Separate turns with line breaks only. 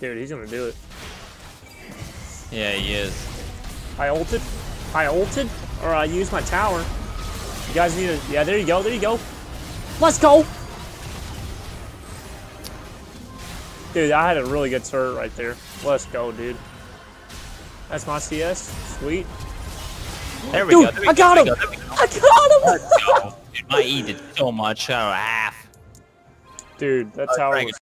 Dude, he's gonna do it.
Yeah, he is.
I ulted. I ulted, or I used my tower. You guys need to. Yeah, there you go. There you go. Let's go. Dude, I had a really good turret right there. Let's go, dude. That's my CS. Sweet.
There we
Dude,
go. There we
I
go,
got
there
him.
go, go.
I got him.
Dude, my E did so much. Oh, half.
Dude, that
how.
tower was